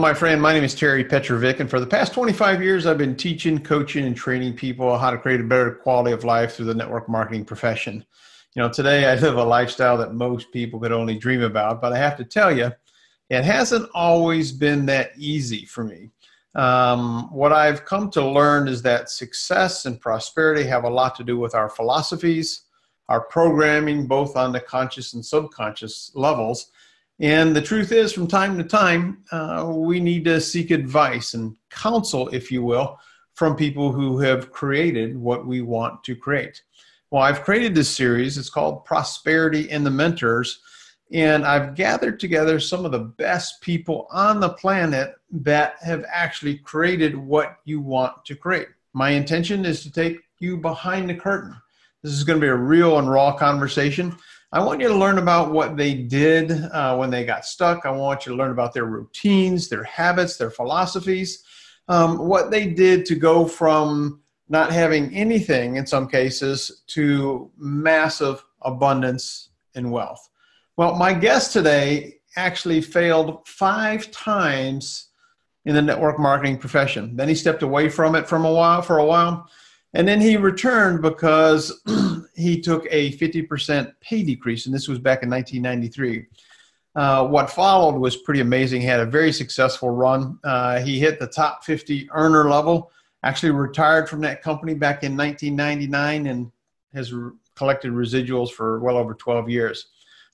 my friend. My name is Terry Petrovick, and for the past 25 years, I've been teaching, coaching, and training people how to create a better quality of life through the network marketing profession. You know, today I live a lifestyle that most people could only dream about, but I have to tell you, it hasn't always been that easy for me. Um, what I've come to learn is that success and prosperity have a lot to do with our philosophies, our programming, both on the conscious and subconscious levels. And the truth is, from time to time, uh, we need to seek advice and counsel, if you will, from people who have created what we want to create. Well, I've created this series. It's called Prosperity and the Mentors. And I've gathered together some of the best people on the planet that have actually created what you want to create. My intention is to take you behind the curtain. This is going to be a real and raw conversation. I want you to learn about what they did uh, when they got stuck. I want you to learn about their routines, their habits, their philosophies, um, what they did to go from not having anything in some cases to massive abundance and wealth. Well, my guest today actually failed five times in the network marketing profession. Then he stepped away from it from a while for a while, and then he returned because he took a 50% pay decrease, and this was back in 1993. Uh, what followed was pretty amazing. He had a very successful run. Uh, he hit the top 50 earner level actually retired from that company back in 1999 and has re- collected residuals for well over 12 years.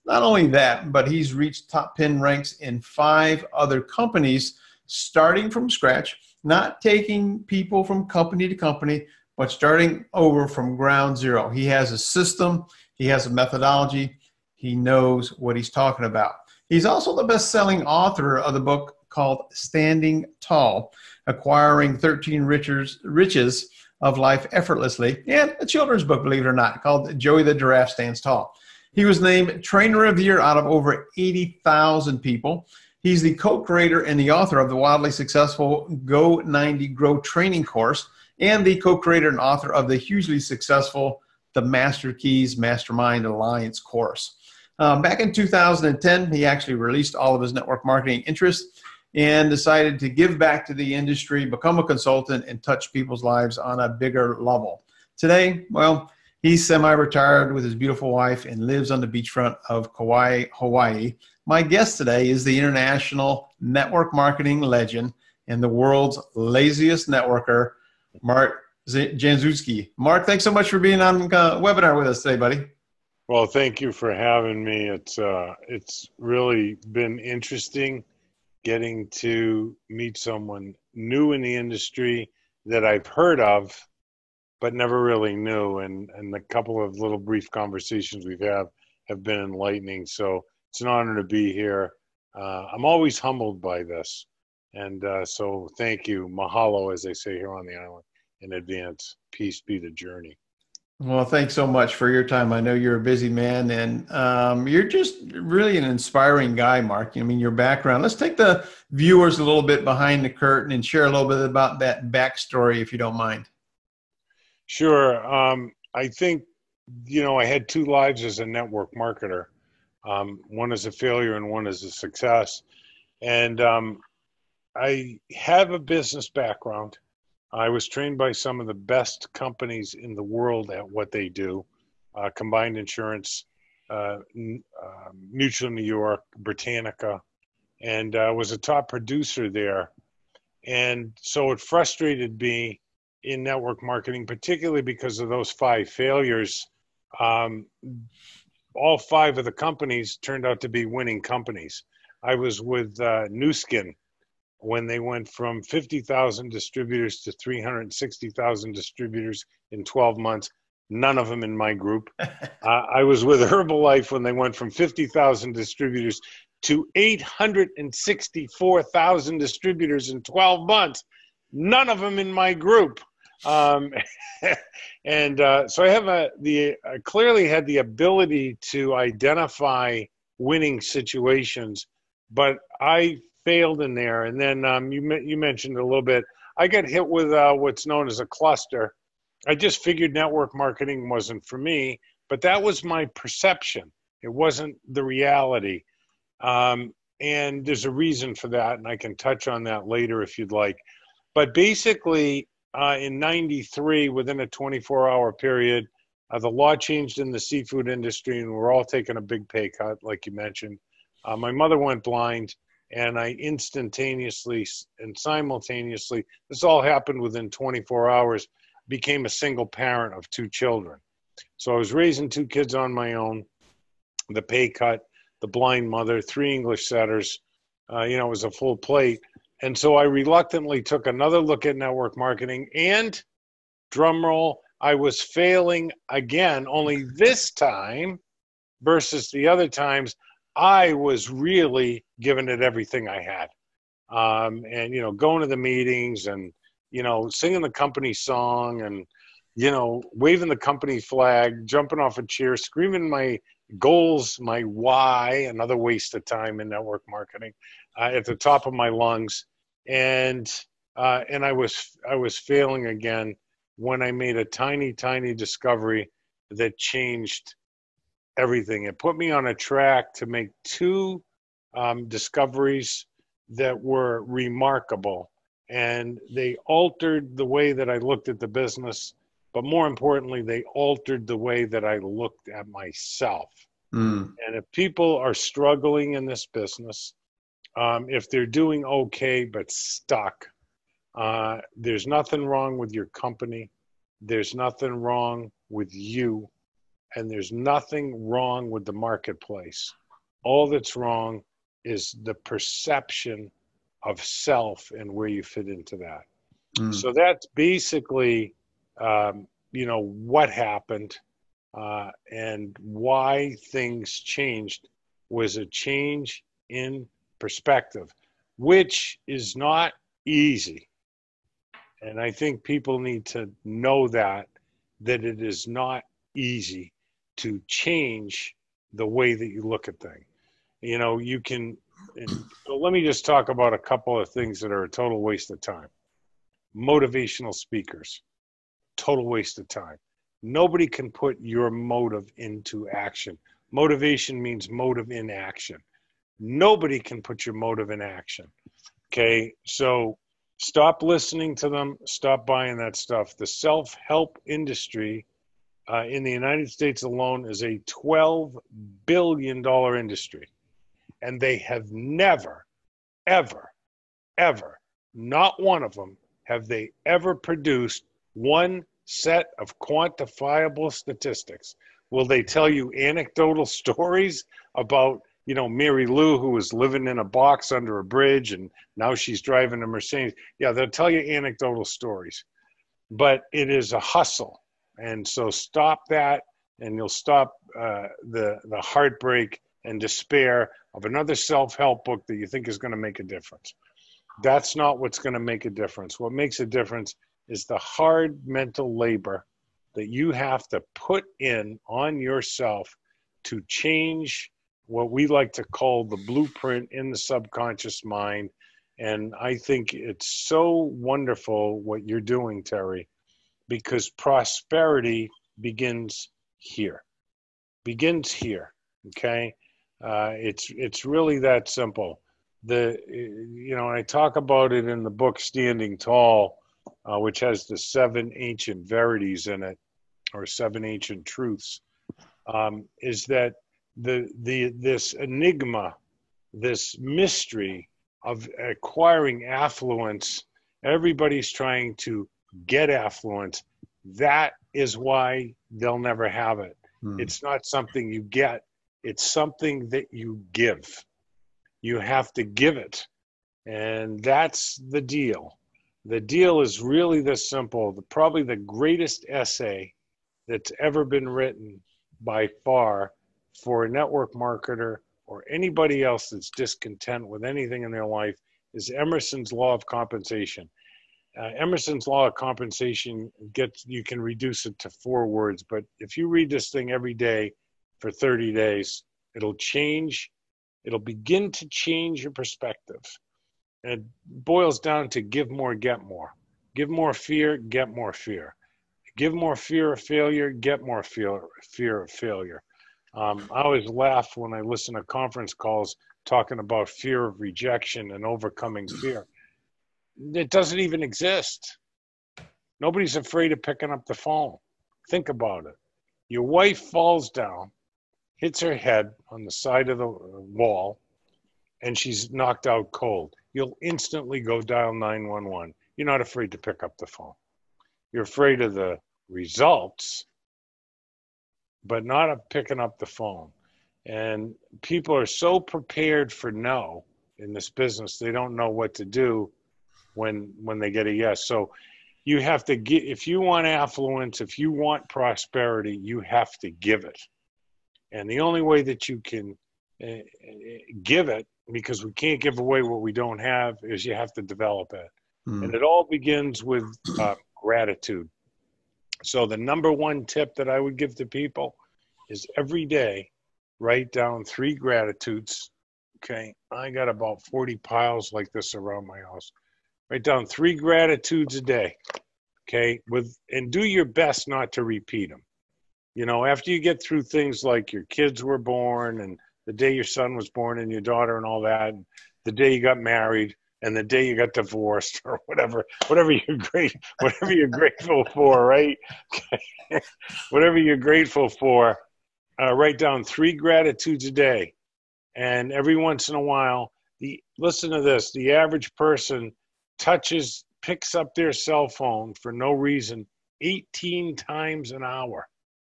Not only that, but he's reached top 10 ranks in five other companies starting from scratch, not taking people from company to company, but starting over from ground zero. He has a system, he has a methodology, he knows what he's talking about. He's also the best selling author of the book called Standing Tall Acquiring 13 Riches, Riches of Life Effortlessly, and a children's book, believe it or not, called Joey the Giraffe Stands Tall. He was named Trainer of the Year out of over 80,000 people. He's the co creator and the author of the wildly successful Go 90 Grow training course and the co creator and author of the hugely successful The Master Keys Mastermind Alliance course. Um, back in 2010, he actually released all of his network marketing interests and decided to give back to the industry, become a consultant, and touch people's lives on a bigger level. Today, well, he's semi retired with his beautiful wife and lives on the beachfront of Kauai, Hawaii. My guest today is the international network marketing legend and the world's laziest networker, Mark Januszewski. Mark, thanks so much for being on uh, webinar with us today, buddy. Well, thank you for having me. It's uh, it's really been interesting getting to meet someone new in the industry that I've heard of, but never really knew. And, and the couple of little brief conversations we've had have been enlightening. So it's an honor to be here. Uh, I'm always humbled by this. And uh, so thank you. Mahalo, as they say here on the island, in advance. Peace be the journey. Well, thanks so much for your time. I know you're a busy man, and um, you're just really an inspiring guy, Mark. I mean, your background. Let's take the viewers a little bit behind the curtain and share a little bit about that backstory, if you don't mind. Sure. Um, I think you know I had two lives as a network marketer. Um, one is a failure and one is a success, and um, I have a business background. I was trained by some of the best companies in the world at what they do uh, combined insurance, uh, uh, Mutual New York, Britannica, and uh, was a top producer there. And so it frustrated me in network marketing, particularly because of those five failures. Um, all five of the companies turned out to be winning companies. I was with uh, Nu Skin when they went from 50,000 distributors to 360,000 distributors in 12 months. None of them in my group. uh, I was with Herbalife when they went from 50,000 distributors to 864,000 distributors in 12 months. None of them in my group. Um, and uh, so I have a the I clearly had the ability to identify winning situations, but I failed in there. And then um, you you mentioned a little bit. I got hit with uh, what's known as a cluster. I just figured network marketing wasn't for me, but that was my perception. It wasn't the reality. Um, and there's a reason for that, and I can touch on that later if you'd like. But basically, uh, in 93, within a 24 hour period, uh, the law changed in the seafood industry, and we're all taking a big pay cut, like you mentioned. Uh, my mother went blind, and I instantaneously and simultaneously, this all happened within 24 hours, became a single parent of two children. So I was raising two kids on my own, the pay cut, the blind mother, three English setters. Uh, you know, it was a full plate. And so I reluctantly took another look at network marketing and drum roll, I was failing again, only this time versus the other times, I was really giving it everything I had. Um, and, you know, going to the meetings and, you know, singing the company song and, you know, waving the company flag, jumping off a chair, screaming my goals, my why, another waste of time in network marketing, uh, at the top of my lungs. And, uh, and I was, I was failing again when I made a tiny, tiny discovery that changed everything. It put me on a track to make two um, discoveries that were remarkable. And they altered the way that I looked at the business, but more importantly, they altered the way that I looked at myself. Mm. And if people are struggling in this business, um, if they're doing okay but stuck, uh, there's nothing wrong with your company. There's nothing wrong with you. And there's nothing wrong with the marketplace. All that's wrong is the perception of self and where you fit into that. Mm. So that's basically, um, you know, what happened uh, and why things changed was a change in perspective, which is not easy. And I think people need to know that that it is not easy to change the way that you look at things. You know, you can. So let me just talk about a couple of things that are a total waste of time. Motivational speakers, total waste of time. Nobody can put your motive into action. Motivation means motive in action. Nobody can put your motive in action. Okay, so stop listening to them stop buying that stuff the self-help industry uh, in the united states alone is a 12 billion dollar industry and they have never ever ever not one of them have they ever produced one set of quantifiable statistics will they tell you anecdotal stories about you know, Mary Lou, who was living in a box under a bridge and now she's driving a Mercedes. Yeah, they'll tell you anecdotal stories, but it is a hustle. And so stop that and you'll stop uh, the, the heartbreak and despair of another self help book that you think is going to make a difference. That's not what's going to make a difference. What makes a difference is the hard mental labor that you have to put in on yourself to change what we like to call the blueprint in the subconscious mind. And I think it's so wonderful what you're doing, Terry, because prosperity begins here. Begins here. Okay. Uh, it's it's really that simple. The you know I talk about it in the book Standing Tall, uh, which has the seven ancient verities in it, or seven ancient truths. Um, is that the the this enigma, this mystery of acquiring affluence. Everybody's trying to get affluence. That is why they'll never have it. Hmm. It's not something you get, it's something that you give. You have to give it. And that's the deal. The deal is really this simple. The, probably the greatest essay that's ever been written by far for a network marketer or anybody else that's discontent with anything in their life is Emerson's law of compensation. Uh, Emerson's law of compensation gets you can reduce it to four words, but if you read this thing every day for 30 days, it'll change. It'll begin to change your perspective. And it boils down to give more, get more. Give more fear, get more fear. Give more fear of failure, get more fear, fear of failure. Um, I always laugh when I listen to conference calls talking about fear of rejection and overcoming fear. It doesn't even exist. Nobody's afraid of picking up the phone. Think about it. Your wife falls down, hits her head on the side of the wall, and she's knocked out cold. You'll instantly go dial 911. You're not afraid to pick up the phone. You're afraid of the results, but not of picking up the phone. And people are so prepared for no in this business, they don't know what to do when when they get a yes. So you have to get if you want affluence, if you want prosperity, you have to give it. And the only way that you can uh, give it because we can't give away what we don't have is you have to develop it. Mm. And it all begins with uh, gratitude. So the number one tip that I would give to people is every day write down three gratitudes. Okay, I got about 40 piles like this around my house. Write down three gratitudes a day. Okay, with and do your best not to repeat them. You know, after you get through things like your kids were born and the day your son was born and your daughter and all that, and the day you got married and the day you got divorced or whatever, whatever you're great, whatever you're grateful for, right? whatever you're grateful for, uh, write down three gratitudes a day, and every once in a while, the listen to this: the average person touches, picks up their cell phone for no reason 18 times an hour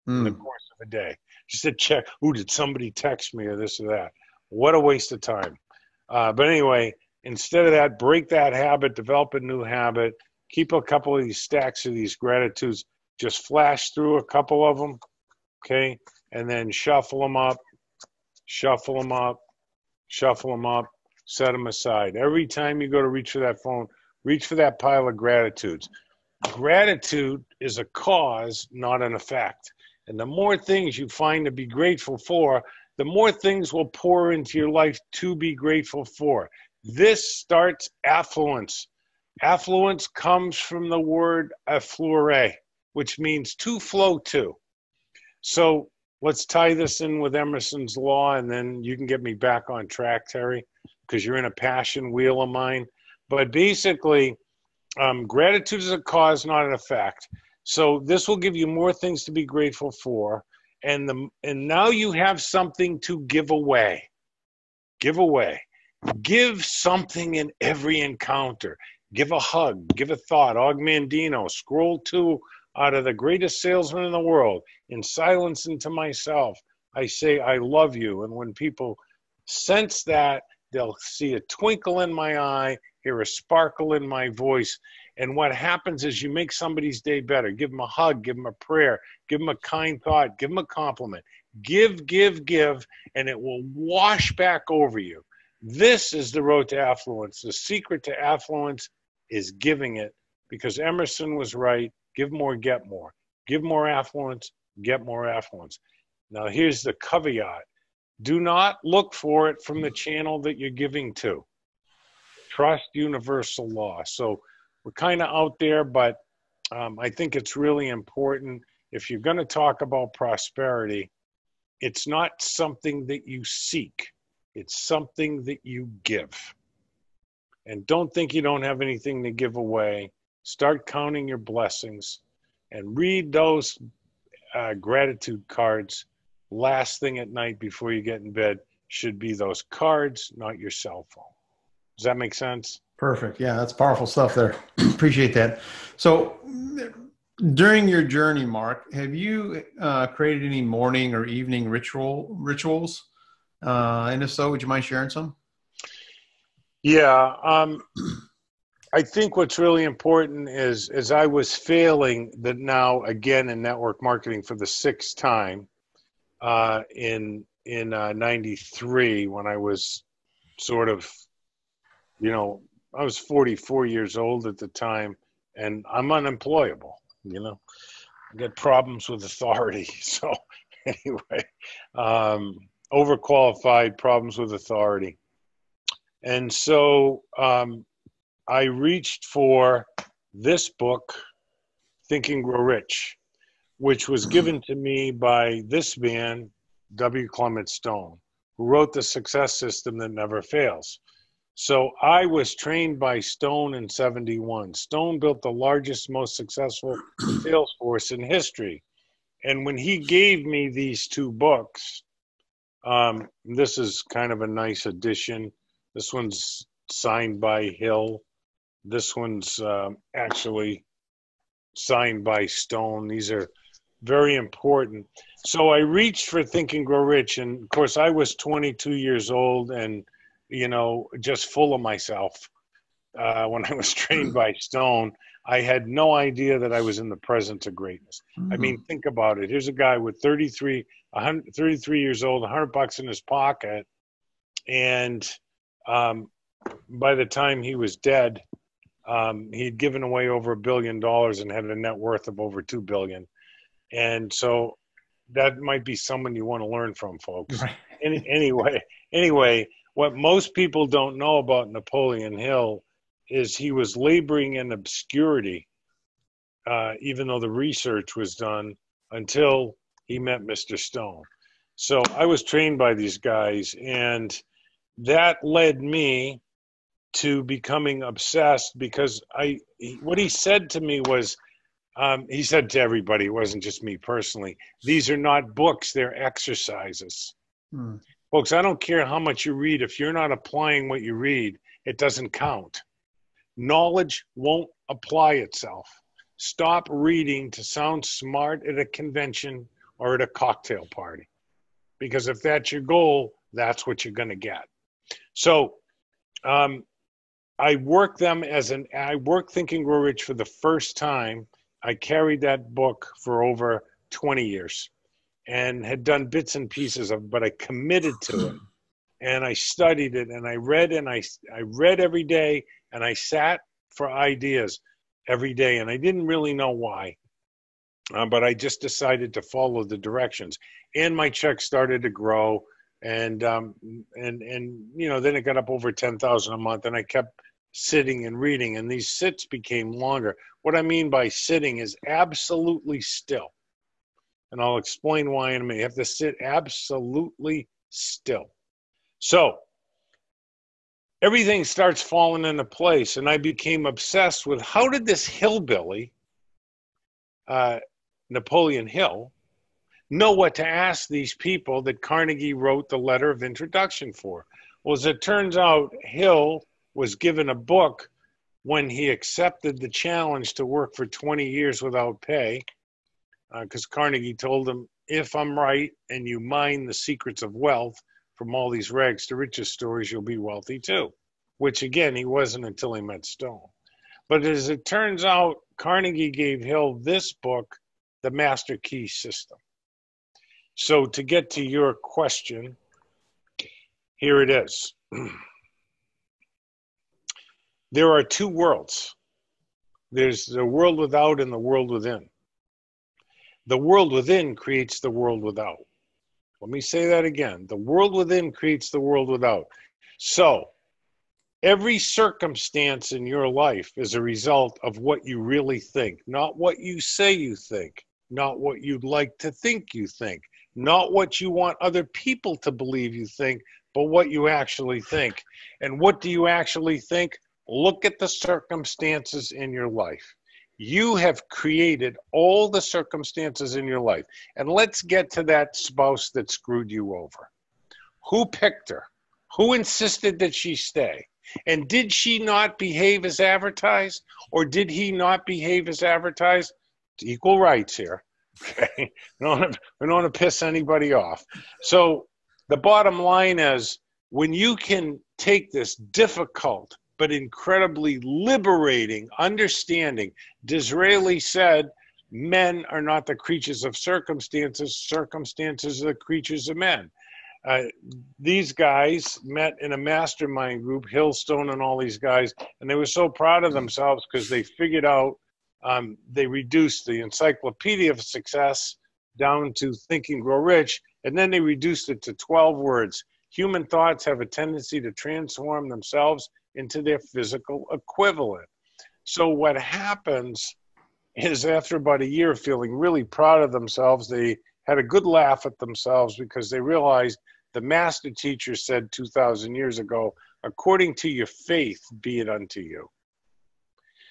mm. in the hmm. course of a day, just to check. Who did somebody text me or this or that? What a waste of time. Uh, but anyway, instead of that, break that habit, develop a new habit, keep a couple of these stacks of these gratitudes, just flash through a couple of them, okay? and then shuffle them up, shuffle them up, shuffle them up, set them aside. Every time you go to reach for that phone, reach for that pile of gratitudes. Gratitude is a cause, not an effect. And the more things you find to be grateful for, the more things will pour into your life to be grateful for. This starts affluence. Affluence comes from the word affluere, which means to flow to. So let's tie this in with Emerson's law, and then you can get me back on track, Terry, because you're in a passion wheel of mine. But basically, um, gratitude is a cause, not an effect. So this will give you more things two be grateful for, and the and now you have something to give away. Give away. Give something in every encounter. Give a hug. Give a thought. Og Mandino. Scroll to out of the greatest salesman in the world, in silence and to myself, I say, I love you. And when people sense that, they'll see a twinkle in my eye, hear a sparkle in my voice. And what happens is you make somebody's day better. Give them a hug, give them a prayer, give them a kind thought, give them a compliment. Give, give, give, and it will wash back over you. This is the road to affluence. The secret to affluence is giving it because Emerson was right. Give more, get more. Give more affluence, get more affluence. Now, here's the caveat do not look for it from the channel that you're giving to. Trust universal law. So we're kind of out there, but um, I think it's really important. If you're going to talk about prosperity, it's not something that you seek, it's something that you give. And don't think you don't have anything to give away start counting your blessings and read those uh, gratitude cards last thing at night before you get in bed should be those cards not your cell phone. Does that make sense? Perfect. Yeah that's powerful stuff there. Appreciate that. So during your journey mark have you uh, created any morning or evening ritual rituals? Uh, and if so would you mind sharing some? Yeah um, I think what's really important is as I was failing that now again in network marketing for the sixth time uh, in in uh, '93 when I was sort of, you know, I was 44 years old at the time, and I'm unemployable. You know, I got problems with authority. So anyway, um, overqualified, problems with authority, and so um, I reached for this book, Think and Grow Rich, which was given to me by this man, W. Clement Stone, who wrote the success system that never fails. So I was trained by Stone in 71. Stone built the largest, most successful sales force in history. And when he gave me these two books, um, this is kind of a nice addition. This one's signed by Hill. This one's um, actually signed by Stone. These are very important. So I reached for Think and Grow Rich, and of course I was 22 years old and you know just full of myself. Uh, when I was trained by Stone, I had no idea that I was in the presence of greatness. Mm-hmm. I mean, think about it. Here's a guy with 33, 100, 33 years old, 100 bucks in his pocket, and um, by the time he was dead, um, he'd given away over a billion dollars and had a net worth of over two billion. And so that might be someone you want to learn from, folks. Right. Any, anyway, anyway, what most people don't know about Napoleon Hill is he was laboring in obscurity, uh, even though the research was done until he met Mr. Stone. So I was trained by these guys, and that led me to becoming obsessed because I what he said to me was um, he said to everybody it wasn't just me personally these are not books they're exercises hmm. folks I don't care how much you read if you're not applying what you read it doesn't count knowledge won't apply itself stop reading to sound smart at a convention or at a cocktail party because if that's your goal that's what you're going to get so um, I work them as an I work Think and Grow Rich for the first time. I carried that book for over 20 years and had done bits and pieces of it, but I committed to it and I studied it and I read and I I read every day and I sat for ideas every day and I didn't really know why. Uh, but I just decided to follow the directions and my check started to grow and um and and you know then it got up over 10,000 a month and I kept sitting and reading, and these sits became longer. What I mean by sitting is absolutely still. And I'll explain why in a minute. You have to sit absolutely still. So everything starts falling into place, and I became obsessed with how did this hillbilly, uh, Napoleon Hill, know what to ask these people that Carnegie wrote the letter of introduction for? Well, as it turns out, Hill was given a book when he accepted the challenge to work for 20 years without pay because uh, Carnegie told him, if I'm right and you mine the secrets of wealth from all these rags to riches stories, you'll be wealthy too. Which again, he wasn't until he met Stone. But as it turns out, Carnegie gave Hill this book, The Master Key System. So to get to your question, here it is. there are two worlds there's the world without and the world within. The world within creates the world without. Let me say that again. The world within creates the world without. So, every circumstance in your life is a result of what you really think, not what you say you think, not what you'd like to think you think, not what you want other people to believe you think, but what you actually think. And what do you actually think? Look at the circumstances in your life. You have created all the circumstances in your life. And let's get to that spouse that screwed you over. Who picked her? Who insisted that she stay? And did she not behave as advertised? Or did he not behave as advertised? Equal rights here. Okay. We don't, want to, we don't want to piss anybody off. So the bottom line is when you can take this difficult, but incredibly liberating understanding. Disraeli said, Men are not the creatures of circumstances, circumstances are the creatures of men. Uh, these guys met in a mastermind group, Hillstone and all these guys, and they were so proud of themselves because they figured out um, they reduced the encyclopedia of success down to Think and Grow Rich, and then they reduced it to 12 words. Human thoughts have a tendency to transform themselves into their physical equivalent. So what happens is after about a year feeling really proud of themselves, they had a good laugh at themselves because they realized The master teacher said 2,000 years ago, according to your faith, be it unto you.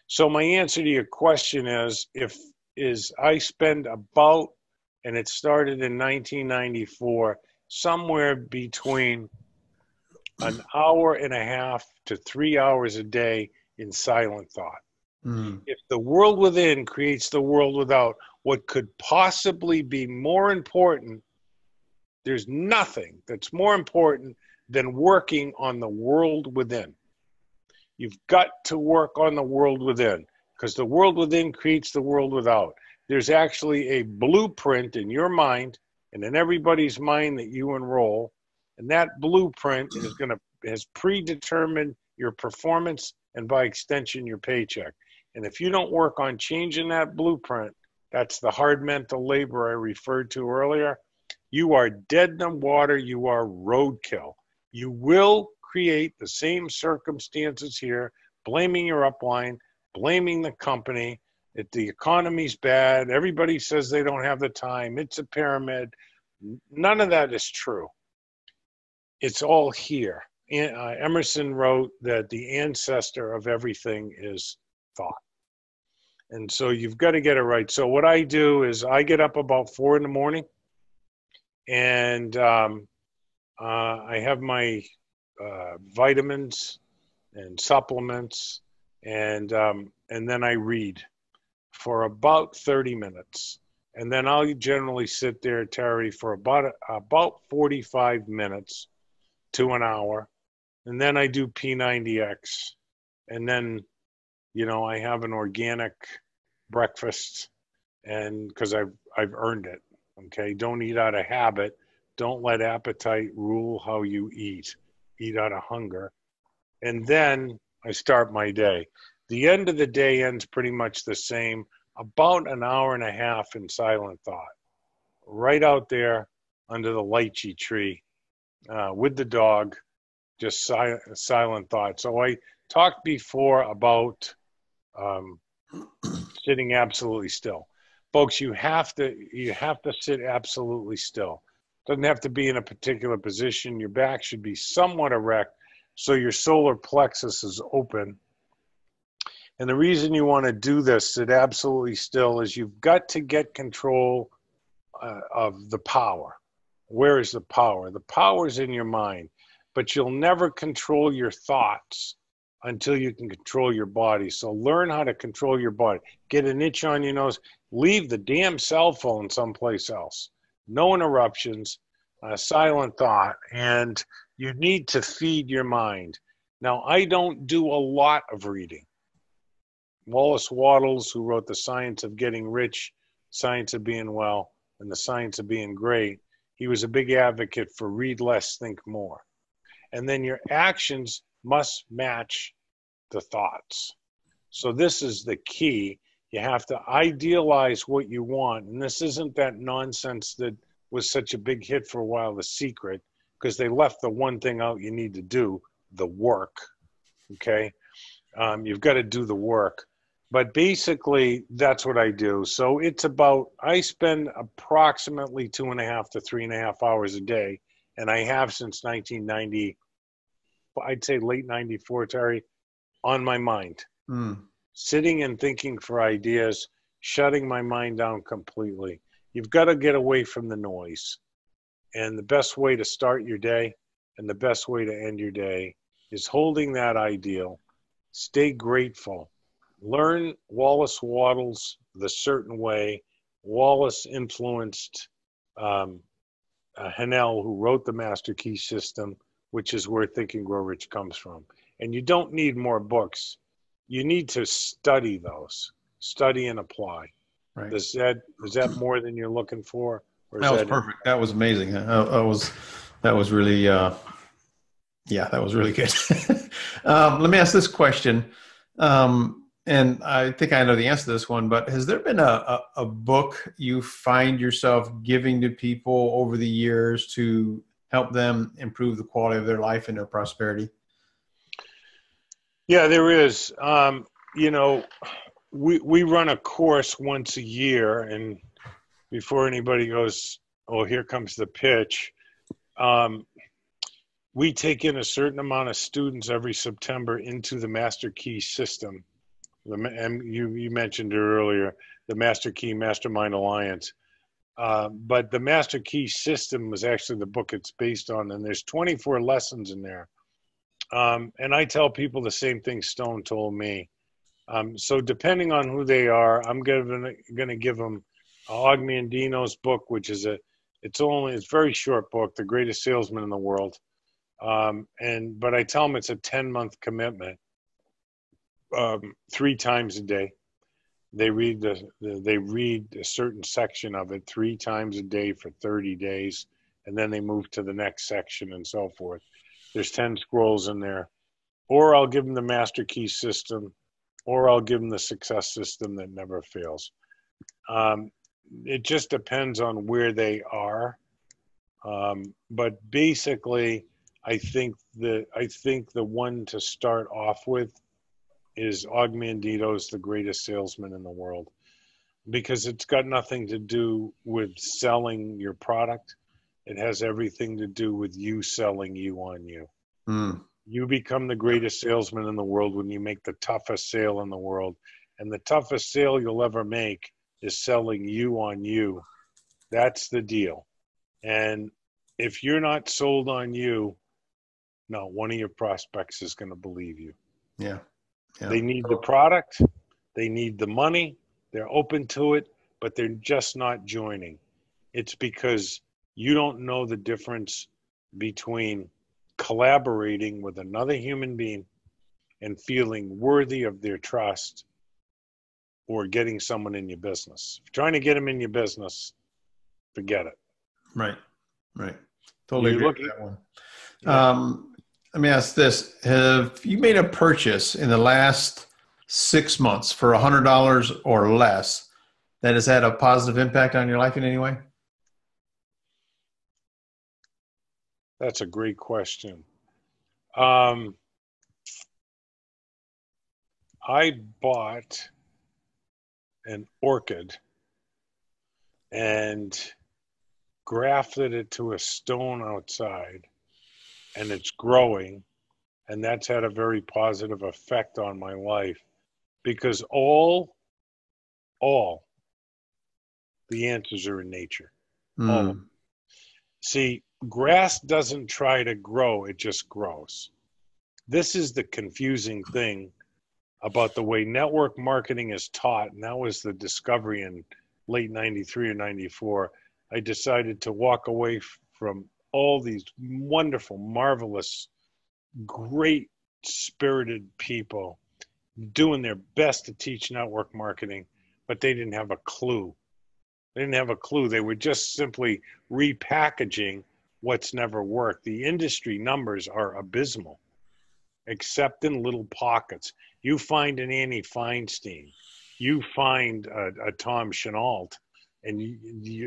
So my answer to your question is if is I spend about and it started in 1994 somewhere between an hour and a half to 3 hours a day in silent thought. Mm. If the world within creates the world without, what could possibly be more important? There's nothing that's more important than working on the world within. You've got to work on the world within because the world within creates the world without. There's actually a blueprint in your mind and in everybody's mind that you enroll, and that blueprint is going to has predetermined your performance and by extension your paycheck. And if you don't work on changing that blueprint, that's the hard mental labor I referred to earlier. You are dead in the water. You are roadkill. You will create the same circumstances here, blaming your upline, blaming the company. If the economy's bad, everybody says they don't have the time, it's a pyramid. None of that is true. It's all here. Uh, Emerson wrote that the ancestor of everything is thought. And so you've got to get it right. So what I do is I get up about four in the morning and um, uh, I have my uh, vitamins and supplements, and um, and then I read for about 30 minutes, and then I'll generally sit there, Terry, for about about 45 minutes to an hour, and then I do P90X, and then you know I have an organic breakfast, and because I've I've earned it. Okay, don't eat out of habit. Don't let appetite rule how you eat eat out of hunger. And then I start my day. The end of the day ends pretty much the same, about an hour and a half in silent thought, right out there under the lychee tree uh, with the dog, just silent, silent thought. So I talked before about um, sitting absolutely still. Folks, you have to you have to sit absolutely still. Doesn't have to be in a particular position. Your back should be somewhat erect so your solar plexus is open. And the reason you want to do this, sit absolutely still, is you've got to get control uh, of the power. Where is the power? The power is in your mind, but you'll never control your thoughts until you can control your body. So learn how to control your body. Get an itch on your nose. Leave the damn cell phone someplace else no interruptions, uh, silent thought, and you need to feed your mind. Now, I don't do a lot of reading. Wallace Wattles, who wrote The Science of Getting Rich, Science of Being Well, and The Science of Being Great, he was a big advocate for read less, think more. And then your actions must match the thoughts. So, this is the key. You have to idealize what you want. And this isn't that nonsense that was such a big hit for a while, The Secret, because they left the one thing out you need to do the work. Okay. Um, you've got to do the work. But basically, that's what I do. So it's about, I spend approximately two and a half to three and a half hours a day. And I have since 1990, I'd say late 94, Terry, on my mind. Mm sitting and thinking for ideas, shutting my mind down completely. You've got to get away from the noise. And the best way to start your day and the best way to end your day is holding that ideal. Stay grateful. Learn Wallace Wattles the certain way. Wallace influenced um, uh, Haanel, who wrote the Master Key System, which is where Think and Grow Rich comes from. And you don't need more books you need to study those, study and apply. Right. Is that is that more than you're looking for? that was that perfect. It? That was amazing. That, was that was really uh, yeah, that was really good. um, let me ask this question, um, and I think I know the answer to this one. But has there been a, a, a book you find yourself giving to people over the years to help them improve the quality of their life and their prosperity? Yeah, there is. Um, you know, we we run a course once a year, and before anybody goes, "Oh, here comes the pitch," um, we take in a certain amount of students every September into the Master Key system. The, and you, you mentioned it earlier, the Master Key Mastermind Alliance. Uh, but the Master Key system was actually the book it's based on, and there's 24 lessons in there. Um, and I tell people the same thing Stone told me. Um, so depending on who they are, I'm going to give them Og Mandino's book, which is a, it's only, it's very short book, The Greatest Salesman in the World. Um, and, but I tell them it's a 10 month commitment, um, three times a day. They read the, the, they read a certain section of it three times a day for 30 days, and then they move to the next section and so forth. There's 10 scrolls in there. Or I'll give them the master key system, or I'll give them the success system that never fails. Um, it just depends on where they are. Um, but basically, I think the I think the one to start off with is Og Mandino's the greatest salesman in the world because it's got nothing to do with selling your product. It has everything to do with you selling you on you. Mm. You become the greatest salesman in the world when you make the toughest sale in the world. And the toughest sale you'll ever make is selling you on you. That's the deal. And if you're not sold on you, no, one of your prospects is going to believe you. Yeah. Yeah. They need the product, they need the money, they're open to it, but they're just not joining. It's because you don't know the difference between collaborating with another human being and feeling worthy of their trust or getting someone in your business. If you're trying to get them in your business, forget it. Right. Right. Totally you agree with that one. Yeah. Um, let me ask this: Have you made a purchase in the last six months for a hundred dollars or less that has had a positive impact on your life in any way? That's a great question. Um, I bought an orchid and grafted it to a stone outside and it's growing and that's had a very positive effect on my life because all all the answers are in nature. Mm. see grass doesn't try to grow it just grows. This is the confusing thing about the way network marketing is taught and that was the discovery in late 93 or 94 i decided to walk away from all these wonderful, marvelous, great spirited people doing their best to teach network marketing, but they didn't have a clue. They didn't have a clue. They were just simply repackaging what's never worked. The industry numbers are abysmal, except in little pockets. You find an Annie Feinstein, you find a, a Tom Chenault, and you,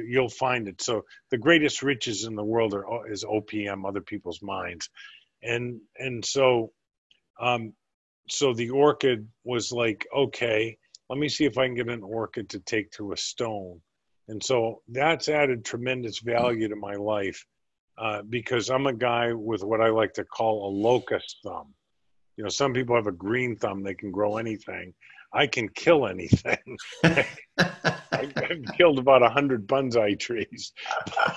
you, will find it. So the greatest riches in the world are is OPM, other people's minds, and and so, um, so the orchid was like, okay, let me see if I can get an orchid to take to a stone, and so that's added tremendous value to my life, uh, because I'm a guy with what I like to call a locust thumb. You know, some people have a green thumb; they can grow anything. I can kill anything. I've, killed about a hundred bonsai trees.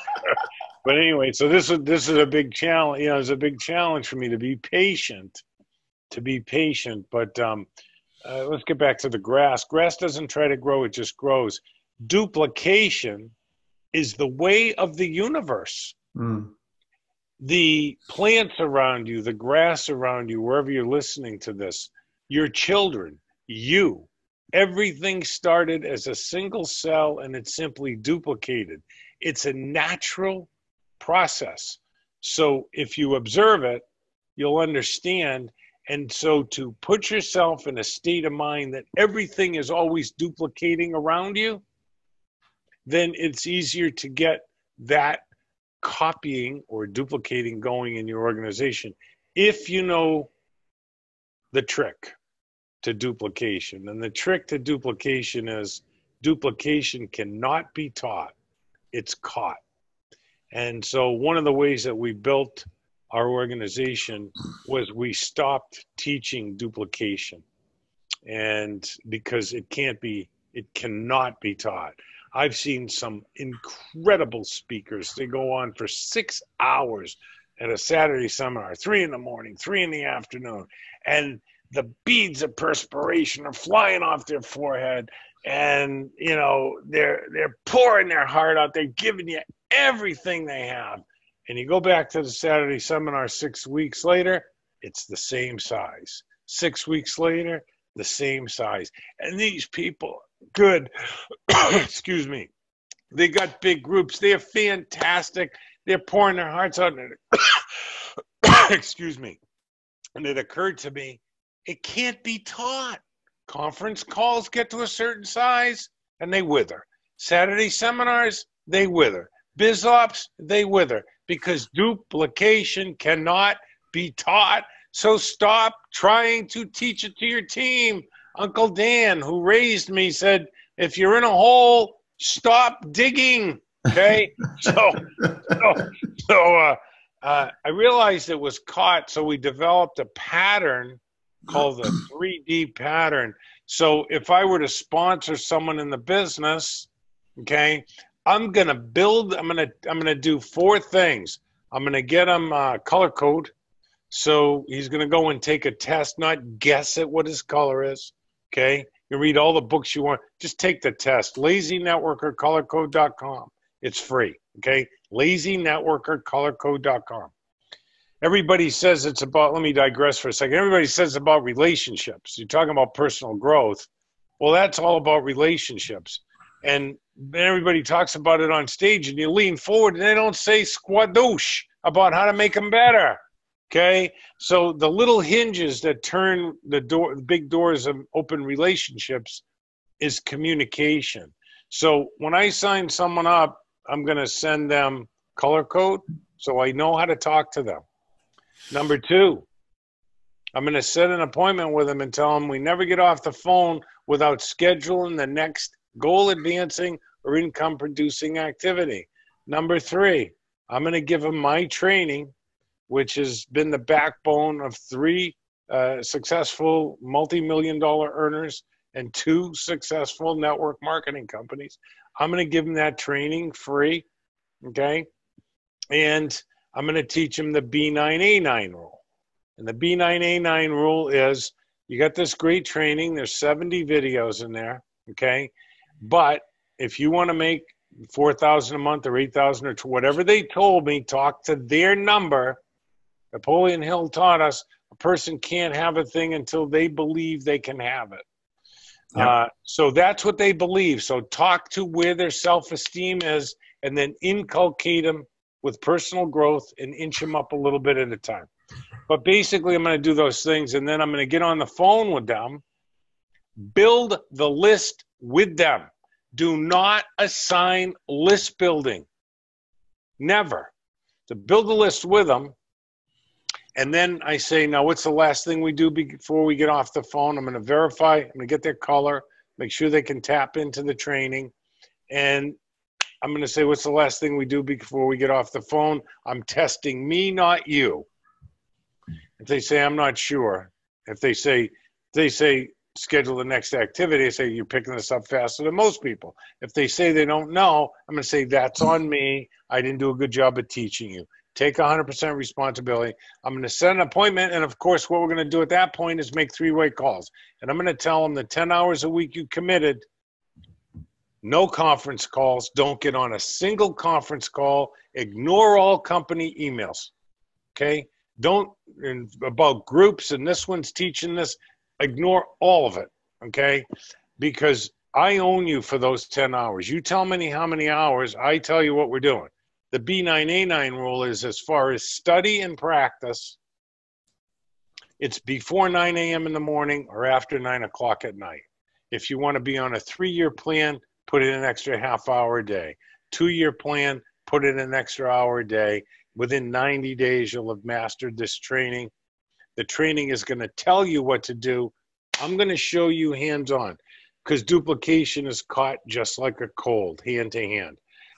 but anyway, so this is this is a big challenge. You know, it's a big challenge for me to be patient, to be patient. But um, uh, let's get back to the grass. Grass doesn't try to grow; it just grows. Duplication is the way of the universe. Mm. The plants around you, the grass around you, wherever you're listening to this, your children, you. Everything started as a single cell and it's simply duplicated. It's a natural process. So if you observe it, you'll understand. And so to put yourself in a state of mind that everything is always duplicating around you, then it's easier to get that copying or duplicating going in your organization if you know the trick to duplication. And the trick to duplication is duplication cannot be taught, it's caught. And so, one of the ways that we built our organization was we stopped teaching duplication. And because it can't be it cannot be taught. I've seen some incredible speakers. They go on for six hours at a saturday seminar three in the morning three in the afternoon. And the beads of perspiration are flying off their forehead and you know they're they're pouring their heart out. They're giving you everything they have. And you go back to the saturday seminar six weeks later it's the same size. Six weeks later the same size. And these people good excuse me they got big groups. They're fantastic. They're pouring their hearts out. Excuse me. And it occurred to me it can't be taught Conference calls get to a certain size and they wither. Saturday seminars, they wither. BizOps, they wither because duplication cannot be taught. So stop trying to teach it to your team. Uncle Dan, who raised me, said, if you're in a hole, stop digging. Okay. so, so, so uh, uh, I realized it was caught. So we developed a pattern called the 3D pattern. So if I were to sponsor someone in the business, okay, I'm gonna build. I'm gonna I'm gonna do four things. I'm gonna get him uh, color code. So he's gonna go and take a test, not guess at what his color is. Okay, you read all the books you want. Just take the test. LazyNetworkerColorCode.com. It's free. Okay, LazyNetworkerColorCode.com everybody says it's about let me digress for a second. Everybody says about relationships. You're talking about personal growth. Well that's all about relationships. And everybody talks about it on stage and you lean forward and they don't say squadoosh about how to make them better okay? So the little hinges that turn the door the big doors of open relationships is communication. So when i sign someone up i'm going to send them color code so i know how to talk to them Number two, I'm going to set an appointment with him and tell him we never get off the phone without scheduling the next goal advancing or income producing activity. Number three, I'm going to give him my training, which has been the backbone of three uh, successful multi million dollar earners and two successful network marketing companies. I'm going to give him that training free. Okay. And I'm going to teach them the B9A9 rule. And the B9A9 rule is you got this great training, there's 70 videos in there, okay? But if you want to make 4,000 a month or 8,000 or whatever they told me, talk to their number. Napoleon Hill taught us a person can't have a thing until they believe they can have it. Yep. Uh, so that's what they believe. So talk to where their self esteem is and then inculcate them with personal growth and inch them up a little bit at a time. But basically, I'm going to do those things and then I'm going to get on the phone with them, build the list with them. Do not assign list building. Never. To build the list with them. And then I say, now what's the last thing we do before we get off the phone? I'm going to verify, I'm going to get their color, make sure they can tap into the training. And I'm going to say, what's the last thing we do before we get off the phone? I'm testing me, not you. If they say, I'm not sure, if they say, they say, schedule the next activity, I say, you're picking this up faster than most people. If they say they don't know, I'm going to say, that's on me. I didn't do a good job of teaching you. Take 100% responsibility. I'm going to set an appointment. And of course, what we're going to do at that point is make three way calls. And I'm going to tell them the 10 hours a week you committed no conference calls. Don't get on a single conference call. Ignore all company emails. Okay. Don't about groups and this one's teaching this. Ignore all of it. Okay. Because I own you for those 10 hours. You tell me how many hours, I tell you what we're doing. The B9A9 rule is as far as study and practice, it's before 9 a.m. in the morning or after 9 o'clock at night. If you want to be on a three year plan, put in an extra half hour a day. Two year plan, put in an extra hour a day. Within 90 days, you'll have mastered this training. The training is going to tell you what to do. I'm going to show you hands on because duplication is caught just like a cold, hand to hand.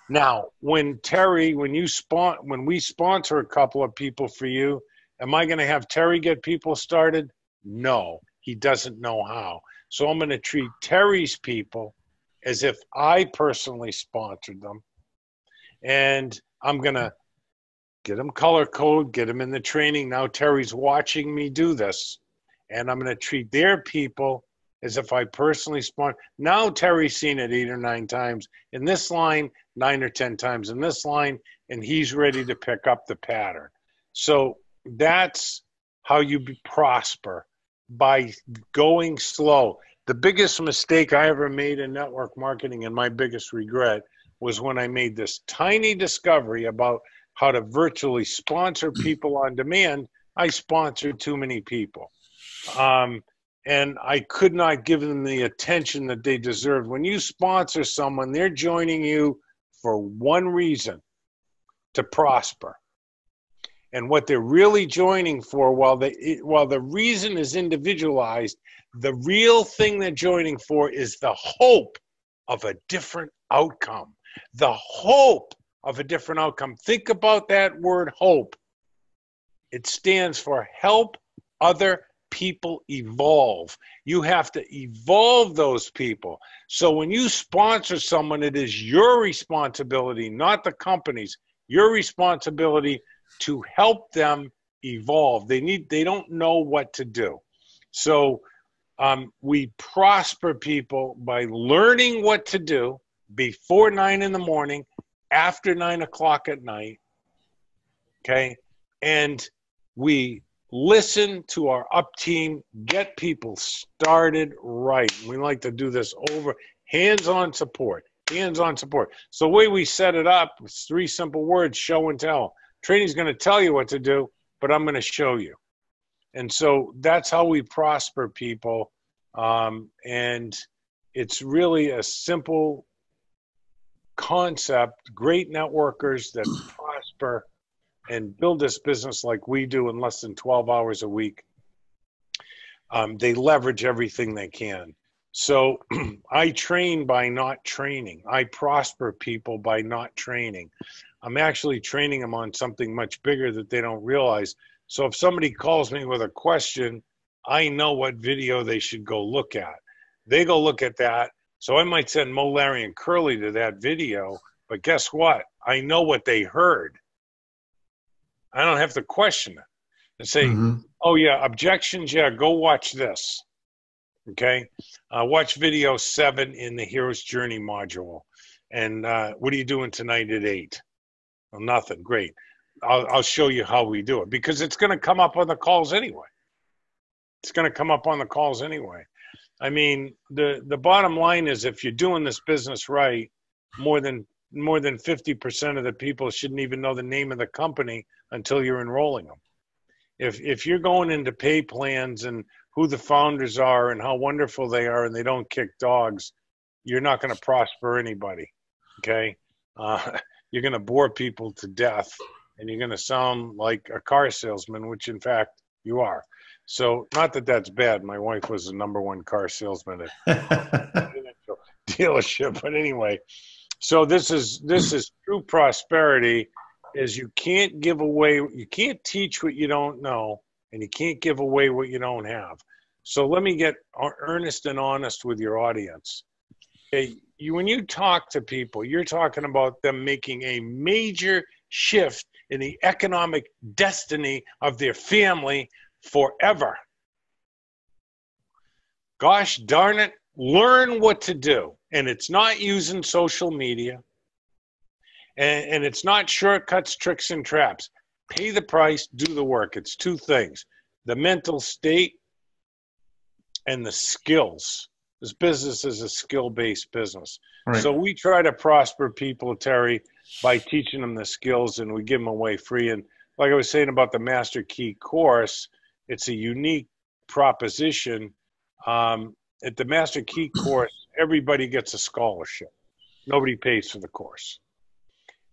Now, when Terry, when you spawn, when we sponsor a couple of people for you, am I going to have Terry get people started? No, he doesn't know how. So I'm going to treat Terry's people as if I personally sponsored them. And I'm going to get them color code, get them in the training. Now Terry's watching me do this. And I'm going to treat their people as if I personally sponsor. Now Terry's seen it eight or nine times in this line, nine or 10 times in this line, and he's ready to pick up the pattern. So that's how you prosper by going slow. The biggest mistake I ever made in network marketing and my biggest regret was when I made this tiny discovery about how to virtually sponsor people on demand. I sponsored too many people. Um, and I could not give them the attention that they deserved. When you sponsor someone, they're joining you for one reason to prosper and what they're really joining for while the while the reason is individualized the real thing they're joining for is the hope of a different outcome. The hope of a different outcome. Think about that word hope. It stands for help other people evolve. You have to evolve those people. So when you sponsor someone it is your responsibility not the company's your responsibility to help them evolve. They need they don't know what to do. So um, we prosper people by learning what to do before nine in the morning, after nine o'clock at night. Okay. And we listen to our up team, get people started right. We like to do this over hands on support, hands on support. So the way we set it up is three simple words show and tell. Training's going to tell you what to do, but I'm going to show you. And so that's how we prosper people. Um, and it's really a simple concept. Great networkers that prosper and build this business like we do in less than 12 hours a week. Um, they leverage everything they can. So I train by not training. I prosper people by not training. I'm actually training them on something much bigger that they don't realize. So if somebody calls me with a question, I know what video they should go look at. They go look at that. So I might send Moe, Larry, and Curly to that video, but guess what? I know what they heard. I don't have to question it and say, mm-hmm. oh, yeah, objections, yeah, go watch this. Okay. Uh, watch video seven in the Hero's Journey module. And uh, what are you doing tonight at eight? Well, nothing. Great. I'll, I'll show you how we do it because it's going to come up on the calls anyway. It's going to come up on the calls anyway. I mean, the the bottom line is if you're doing this business right, more than more than 50% of the people shouldn't even know the name of the company until you're enrolling them. If if you're going into pay plans and who the founders are and how wonderful they are and they don't kick dogs, you're not going to prosper anybody. Okay? Uh, you're going to bore people to death and you're going to sound like a car salesman, which in fact you are. So, not that that's bad. My wife was the number one car salesman at dealership, but anyway. So this is this is true prosperity. Is you can't give away, you can't teach what you don't know, and you can't give away what you don't have. So let me get earnest and honest with your audience. Okay, you, when you talk to people, you're talking about them making a major shift in the economic destiny of their family forever. Gosh darn it, learn what to do. And it's not using social media, and, and it's not shortcuts, tricks, and traps. Pay the price, do the work. It's two things the mental state and the skills this business is a skill based business. Right. So we try to prosper people, Terry, by teaching them the skills and we give them away free. And like I was saying about the Master Key course, it's a unique proposition. Um, at the Master Key course, everybody gets a scholarship, nobody pays for the course.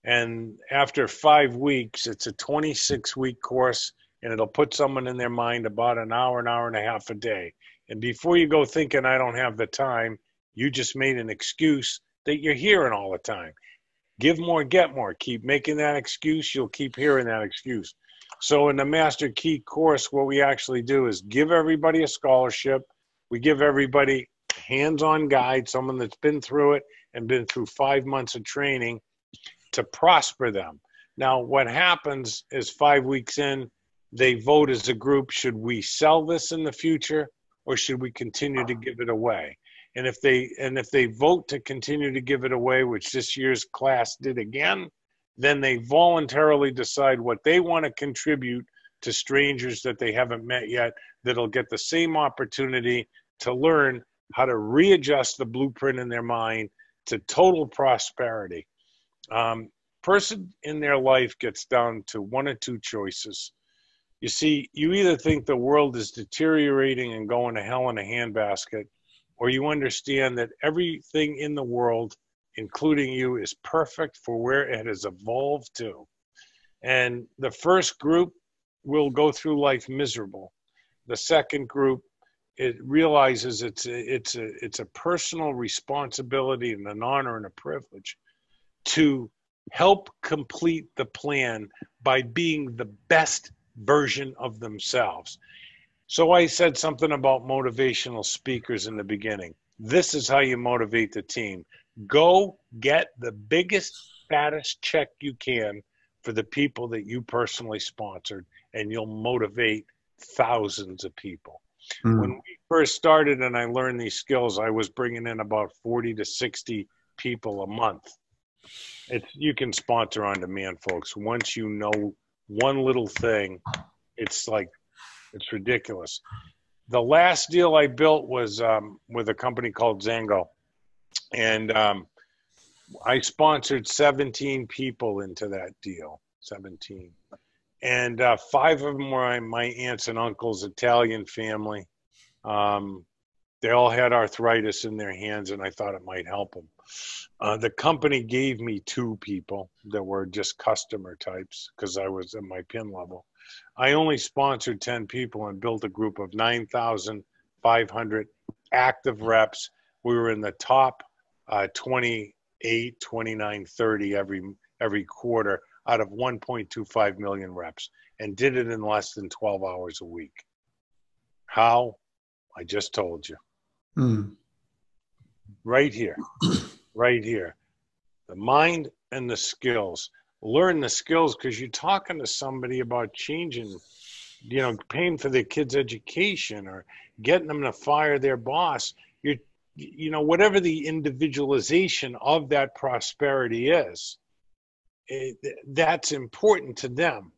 And after five weeks, it's a 26 week course and it'll put someone in their mind about an hour, an hour and a half a day. And before you go thinking, I don't have the time, you just made an excuse that you're hearing all the time. Give more, get more. Keep making that excuse. You'll keep hearing that excuse. So in the Master Key course, what we actually do is give everybody a scholarship. We give everybody hands-on guide, someone that's been through it and been through five months of training to prosper them. Now, what happens is five weeks in, they vote as a group should we sell this in the future or should we continue to give it away? And if they and if they vote to continue to give it away, which this year's class did again, then they voluntarily decide what they want to contribute to strangers that they haven't met yet that'll get the same opportunity to learn how to readjust the blueprint in their mind to total prosperity. Um, person in their life gets down to one or two choices. You see, you either think the world is deteriorating and going to hell in a handbasket, or you understand that everything in the world, including you, is perfect for where it has evolved to. And the first group will go through life miserable. The second group it realizes it's a, it's a it's a personal responsibility and an honor and a privilege to help complete the plan by being the best version of themselves. So I said something about motivational speakers in the beginning. This is how you motivate the team. Go get the biggest, fattest check you can for the people that you personally sponsored, and you'll motivate thousands of people. Mm. When we first started and I learned these skills, I was bringing in about 40 to 60 people a month. It's you can sponsor on demand, folks. Once you know one little thing, it's like it's ridiculous. The last deal I built was um, with a company called XanGo, and um, I sponsored 17 people into that deal. 17 and uh, five of them were my aunts and uncles, Italian family. Um, they all had arthritis in their hands, and I thought it might help them. Uh, the company gave me two people that were just customer types because I was at my pin level. I only sponsored 10 people and built a group of 9,500 active reps. We were in the top uh, 28, 29, 30 every every quarter out of 1.25 million reps and did it in less than 12 hours a week. How? I just told you. Mm. Right here. right here. The mind and the skills. Learn the skills because you're talking to somebody about changing, you know, paying for their kids' education or getting them to fire their boss. You're, you know, whatever the individualization of that prosperity is it, that's important to them.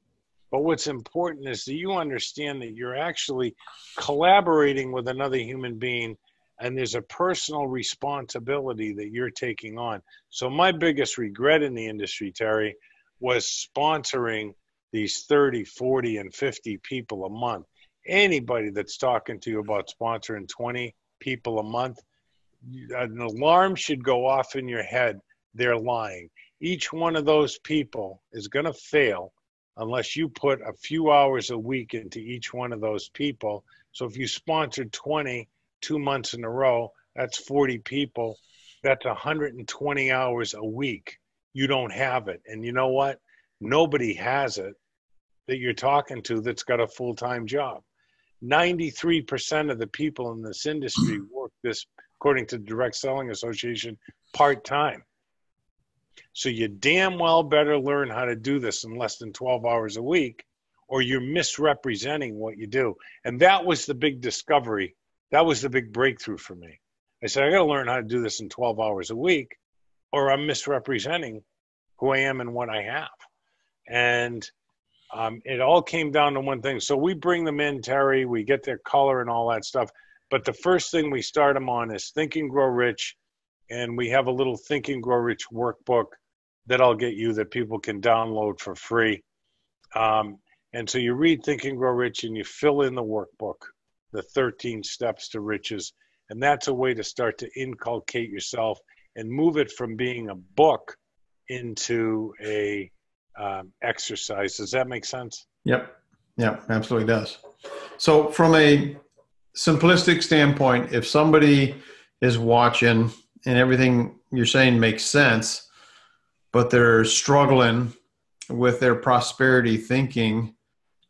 But what's important is that you understand that you're actually collaborating with another human being and there's a personal responsibility that you're taking on. So, my biggest regret in the industry, Terry, was sponsoring these 30, 40, and 50 people a month. Anybody that's talking to you about sponsoring 20 people a month, an alarm should go off in your head. They're lying each one of those people is going to fail unless you put a few hours a week into each one of those people. So if you sponsored 20 two months in a row, that's 40 people. That's 120 hours a week. You don't have it. And you know what? Nobody has it that you're talking to that's got a full time job. 93% of the people in this industry work this, according to the Direct Selling Association, part time. So you damn well better learn how to do this in less than 12 hours a week, or you're misrepresenting what you do. And that was the big discovery. That was the big breakthrough for me. I said, I got to learn how to do this in 12 hours a week, or I'm misrepresenting who I am and what I have. And um, it all came down to one thing. So we bring them in, Terry, we get their color and all that stuff. But the first thing we start them on is Think and Grow Rich and we have a little Think and Grow Rich workbook that I'll get you that people can download for free. Um, and so you read Think and Grow Rich and you fill in the workbook, the 13 steps to riches. And that's a way to start to inculcate yourself and move it from being a book into a um, exercise. Does that make sense? Yep. Yep. absolutely does. So, from a simplistic standpoint, if somebody is watching and everything you're saying makes sense, but they're struggling with their prosperity thinking,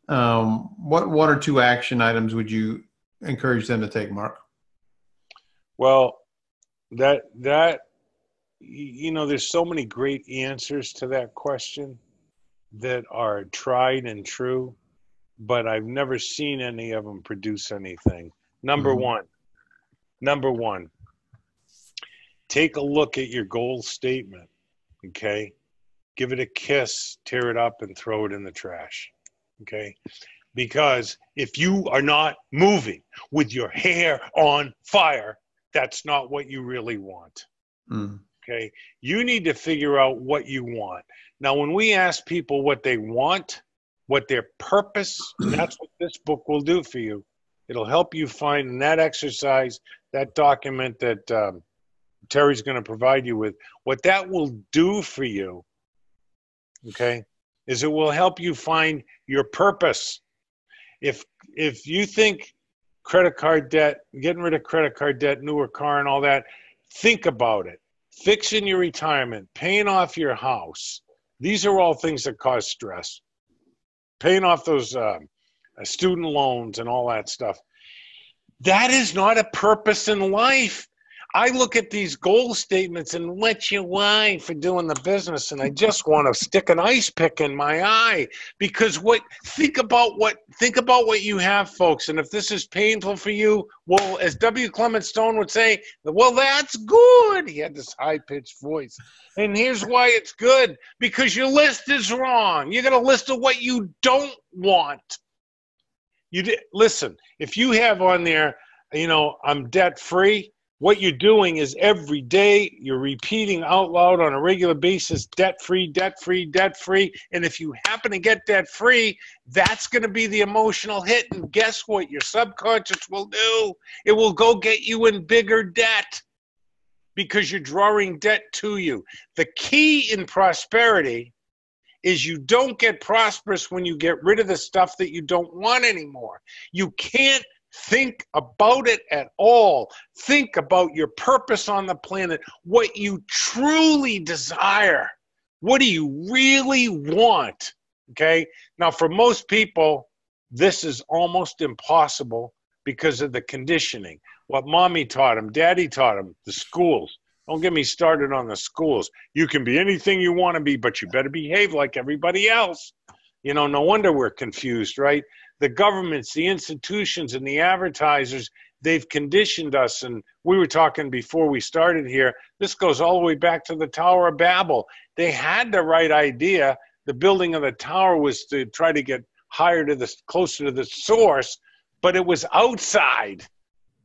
um, what one or two action items would you encourage them to take, Mark? Well, that that you know, there's so many great answers to that question that are tried and true, but I've never seen any of them produce anything. Number mm-hmm. one, number one, take a look at your goal statement. Okay, give it a kiss, tear it up, and throw it in the trash. Okay, because if you are not moving with your hair on fire, that's not what you really want. Mm. Okay. You need to figure out what you want. Now, when we ask people what they want, what their purpose, that's what this book will do for you. It'll help you find in that exercise, that document that um, Terry's going to provide you with, what that will do for you, okay, is it will help you find your purpose. If if you think credit card debt, getting rid of credit card debt, newer car, and all that, think about it fixing your retirement, paying off your house. These are all things that cause stress. Paying off those uh, student loans and all that stuff. That is not a purpose in life. I look at these goal statements and let you why for doing the business, and I just want to stick an ice pick in my eye because what think about what think about what you have, folks. And if this is painful for you, well, as W. Clement Stone would say, well, that's good. He had this high pitched voice, and here's why it's good because your list is wrong. You got a list of what you don't want. You listen. If you have on there, you know, I'm debt free what you're doing is every day you're repeating out loud on a regular basis debt free, debt free, debt free. And if you happen to get debt free, that's going to be the emotional hit. And guess what? Your subconscious will do? It will go get you in bigger debt because you're drawing debt to you. The key in prosperity is you don't get prosperous when you get rid of the stuff that you don't want anymore. You can't Think about it at all. Think about your purpose on the planet, what you truly desire. What do you really want? Okay. Now, for most people, this is almost impossible because of the conditioning. What mommy taught them, daddy taught them, the schools. Don't get me started on the schools. You can be anything you want to be, but you better behave like everybody else. You know, no wonder we're confused, right? The governments, the institutions, and the advertisers, they've conditioned us. And we were talking before we started here, this goes all the way back to the Tower of Babel. They had the right idea. The building of the tower was to try to get higher to the closer to the source, but it was outside.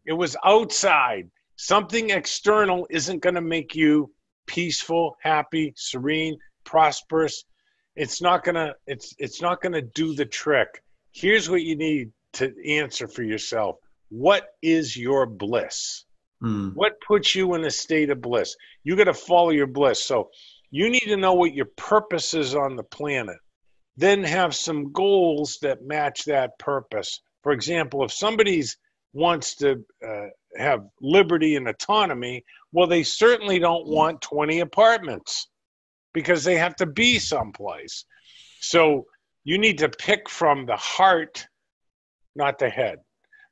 It was outside. Something external isn't going to make you peaceful, happy, serene, prosperous. It's not gonna. It's it's not gonna do the trick here's what you need to answer for yourself. What is your bliss? Mm. what puts you in a state of bliss? You got to follow your bliss. So you need to know what your purpose is on the planet. Then have some goals that match that purpose. For example if somebody's wants to uh, have liberty and autonomy well they certainly don't want 20 apartments because they have to be someplace. So you need to pick from the heart, not the head.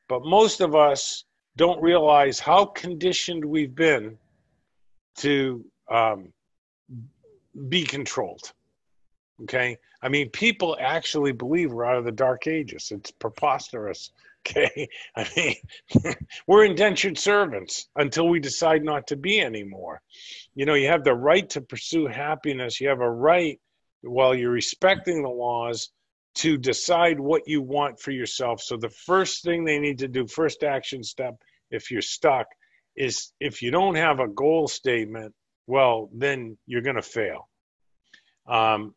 But most of us don't realize how conditioned we've been to um, be controlled. Okay. I mean, people actually believe we're out of the dark ages. It's preposterous. Okay. I mean, we're indentured servants until we decide not to be anymore. You know, you have the right to pursue happiness. You have a right while you're respecting the laws to decide what you want for yourself. So the first thing they need to do, first action step, if you're stuck, is if you don't have a goal statement, well, then you're going to fail. Um,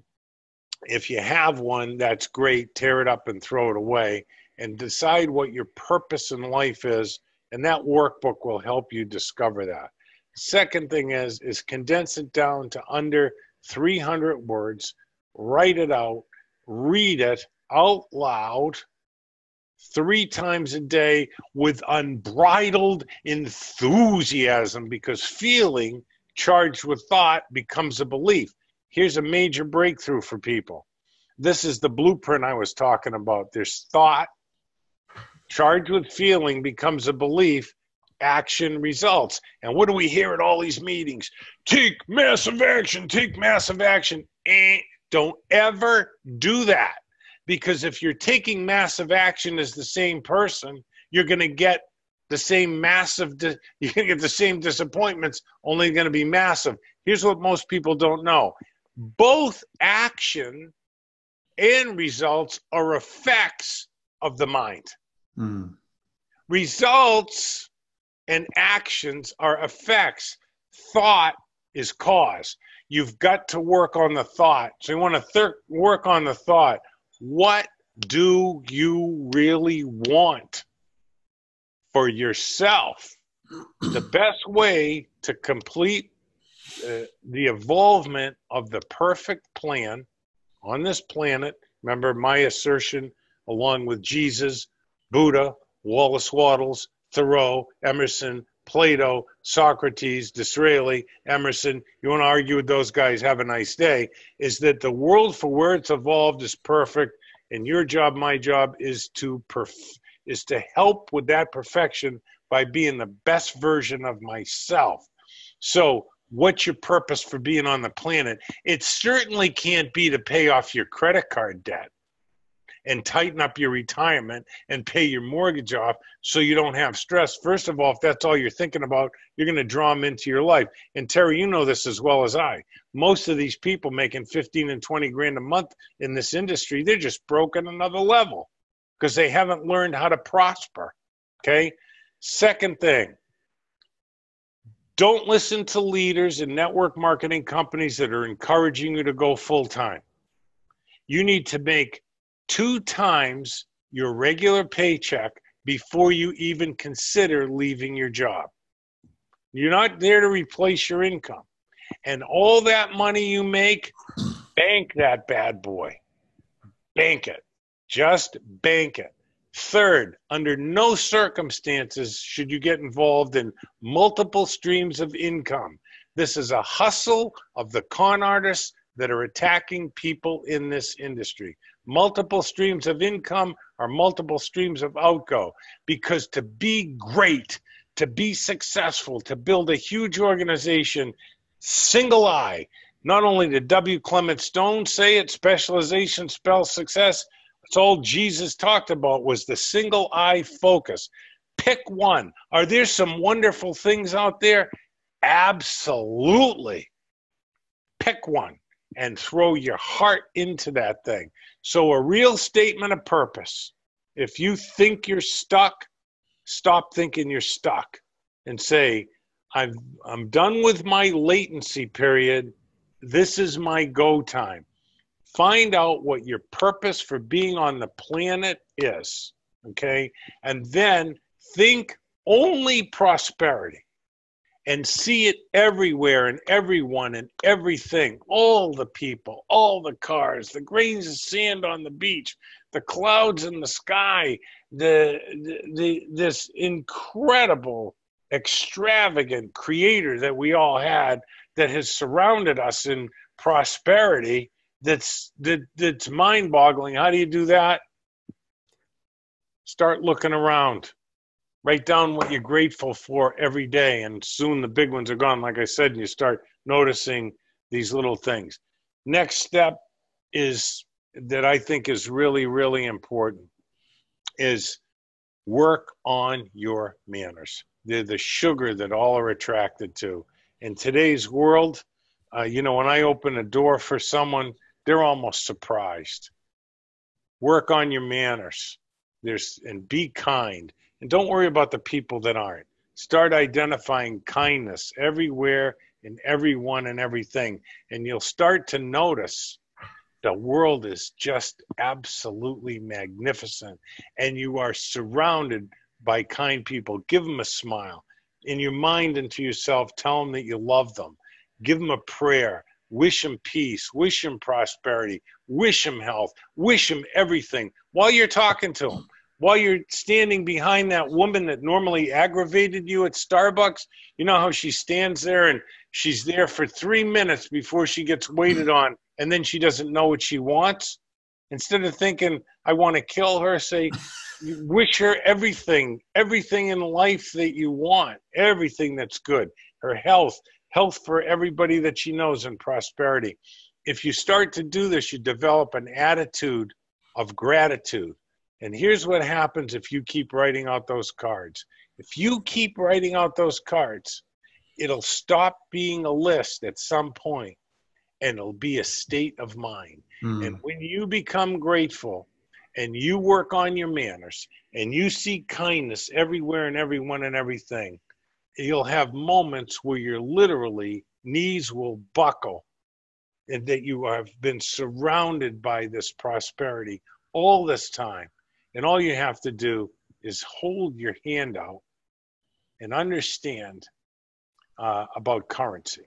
if you have one, that's great. Tear it up and throw it away and decide what your purpose in life is. And that workbook will help you discover that. Second thing is, is condense it down to under 300 words, write it out, read it out loud three times a day with unbridled enthusiasm because feeling charged with thought becomes a belief. here's a major breakthrough for people. This is the blueprint I was talking about. There's thought, charged with feeling becomes a belief, action results. And what do we hear at all these meetings? Take massive action, take massive action. Eh, don't ever do that. Because if you're taking massive action as the same person, you're going to get the same massive, di- you're going to get the same disappointments, only going to be massive. Here's what most people don't know both action and results are effects of the mind. Mm. Results and actions are effects. Thought is cause. You've got to work on the thought. So you want to thir- work on the thought. What do you really want for yourself? The best way to complete uh, the evolvement of the perfect plan on this planet. Remember my assertion, along with Jesus, Buddha, Wallace Wattles, Thoreau, Emerson, Plato, Socrates, Disraeli, Emerson, you want to argue with those guys, have a nice day, is that the world for where it's evolved is perfect, and your job, my job, is to perf- is to help with that perfection by being the best version of myself. So what's your purpose for being on the planet? It certainly can't be to pay off your credit card debt and tighten up your retirement and pay your mortgage off so you don't have stress. First of all, if that's all you're thinking about, you're going to draw them into your life. And Terry, you know this as well as I. Most of these people making 15 and 20 grand a month in this industry, they're just broken another level because they haven't learned how to prosper. Okay. Second thing, don't listen to leaders and network marketing companies that are encouraging you to go full time. You need to make two times your regular paycheck before you even consider leaving your job. You're not there to replace your income. And all that money you make, bank that bad boy. Bank it. Just bank it. Third, under no circumstances should you get involved in multiple streams of income. This is a hustle of the con artists that are attacking people in this industry. Multiple streams of income are multiple streams of outgo because to be great, to be successful, to build a huge organization, single eye, not only did W. Clement Stone say it, specialization spells success, that's all Jesus talked about was the single eye focus. Pick one. Are there some wonderful things out there? Absolutely. Pick one and throw your heart into that thing. So, a real statement of purpose. If you think you're stuck, stop thinking you're stuck and say, I've, I'm done with my latency period. This is my go time. Find out what your purpose for being on the planet is, okay? And then think only prosperity and see it everywhere and everyone and everything all the people, all the cars, the grains of sand on the beach, the clouds in the sky, the, the, the this incredible extravagant creator that we all had that has surrounded us in prosperity that's that that's mind boggling. How do you do that? Start looking around. Write down what you're grateful for every day, and soon the big ones are gone. Like I said, and you start noticing these little things. Next step is that I think is really, really important is work on your manners. They're the sugar that all are attracted to. In today's world, uh, you know, when I open a door for someone, they're almost surprised. Work on your manners. There's and be kind. And don't worry about the people that aren't. Start identifying kindness everywhere in everyone and everything. And you'll start to notice the world is just absolutely magnificent. And you are surrounded by kind people. Give them a smile. In your mind and to yourself, tell them that you love them. Give them a prayer wish them peace, wish them prosperity, wish them health, wish them everything while you're talking to him. While you're standing behind that woman that normally aggravated you at Starbucks, you know how she stands there and she's there for three minutes before she gets waited on, and then she doesn't know what she wants. Instead of thinking, I want to kill her, say, wish her everything, everything in life that you want, everything that's good, her health, health for everybody that she knows, and prosperity. If you start to do this, you develop an attitude of gratitude. And here's what happens if you keep writing out those cards. If you keep writing out those cards, it'll stop being a list at some point and it'll be a state of mind. Mm. And when you become grateful and you work on your manners and you see kindness everywhere and everyone and everything, you'll have moments where your literally knees will buckle and that you have been surrounded by this prosperity all this time. And all you have to do is hold your hand out and understand uh, about currency.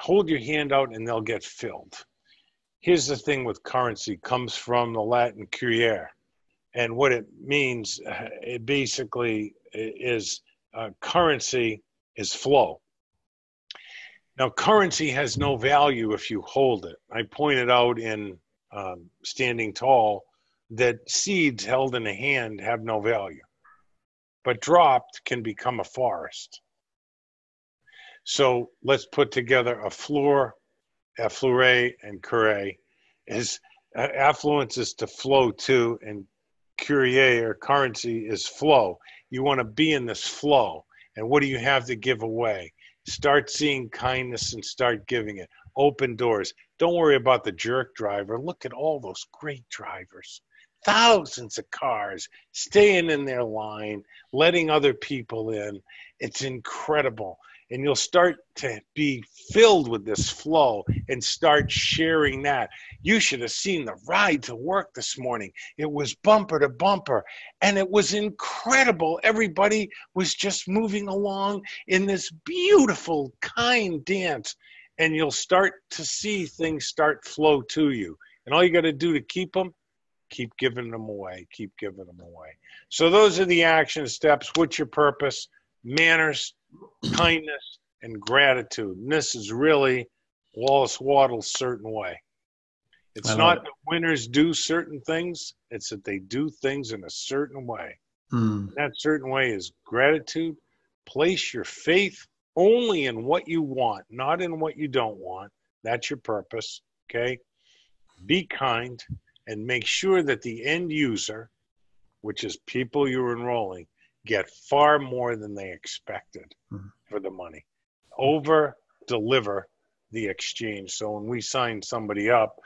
Hold your hand out and they'll get filled. Here's the thing with currency comes from the Latin currere. And what it means, uh, it basically is uh, currency is flow. Now, currency has no value if you hold it. I pointed out in um, Standing Tall that seeds held in a hand have no value, but dropped can become a forest. So let's put together a floor, affluere, and curé. Is uh, affluence is to flow to, and curie or currency is flow. You want to be in this flow. And what do you have to give away? Start seeing kindness and start giving it. Open doors. Don't worry about the jerk driver. Look at all those great drivers. Thousands of cars staying in their line, letting other people in. It's incredible and you'll start to be filled with this flow and start sharing that. You should have seen the ride to work this morning. It was bumper to bumper and it was incredible. Everybody was just moving along in this beautiful, kind dance, and you'll start to see things start flow to you. And all you got to do to keep them keep giving them away keep giving them away so those are the action steps what's your purpose manners kindness, and gratitude. And this is really Wallace Wattles' certain way. It's not that winners do certain things, it's that they do things in a certain way. Mm. That certain way is gratitude. Place your faith only in what you want, not in what you don't want. That's your purpose. Okay. Be kind and make sure that the end user, which is people you're enrolling, get far more than they expected mm-hmm. for the money. Over deliver the exchange. So when we sign somebody up,